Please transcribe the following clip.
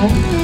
Oh.